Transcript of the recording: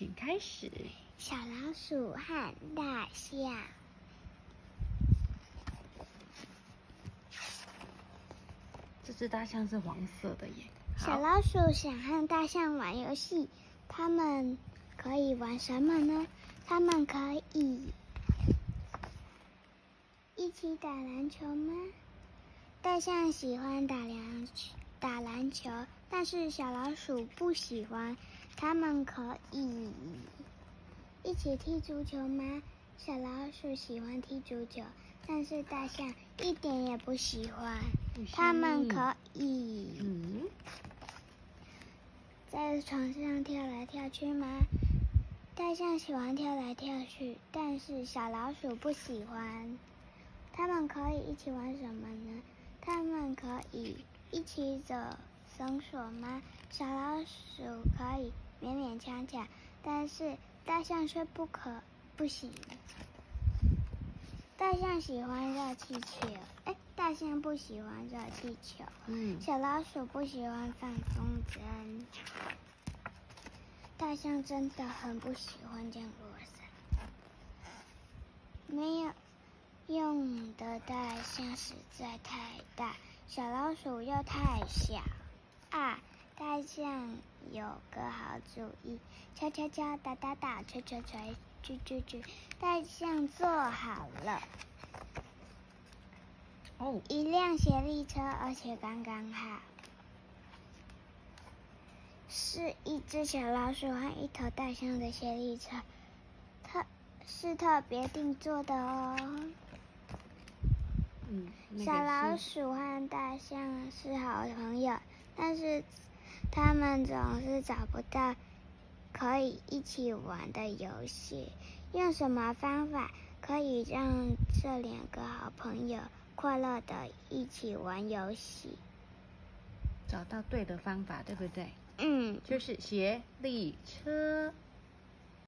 请开始。小老鼠和大象。这只大象是黄色的耶。小老鼠想和大象玩游戏，他们可以玩什么呢？他们可以一起打篮球吗？大象喜欢打篮球，打篮球，但是小老鼠不喜欢。他们可以一起踢足球吗？小老鼠喜欢踢足球，但是大象一点也不喜欢。他们可以在床上跳来跳去吗？大象喜欢跳来跳去，但是小老鼠不喜欢。他们可以一起玩什么呢？他们可以一起走绳索吗？小老鼠可以。勉勉强强，但是大象却不可不行。大象喜欢热气球，哎，大象不喜欢热气球。嗯。小老鼠不喜欢放风筝。大象真的很不喜欢降落伞。没有用的大象实在太大，小老鼠又太小。啊。大象有个好主意，敲敲敲，打打打，捶捶捶，锯锯锯。大象做好了。哦，一辆斜力车，而且刚刚好。是一只小老鼠和一头大象的斜力车，特是特别定做的哦。嗯，小老鼠和大象是好朋友，但是。他们总是找不到可以一起玩的游戏，用什么方法可以让这两个好朋友快乐的一起玩游戏？找到对的方法，对不对？嗯，就是斜力车。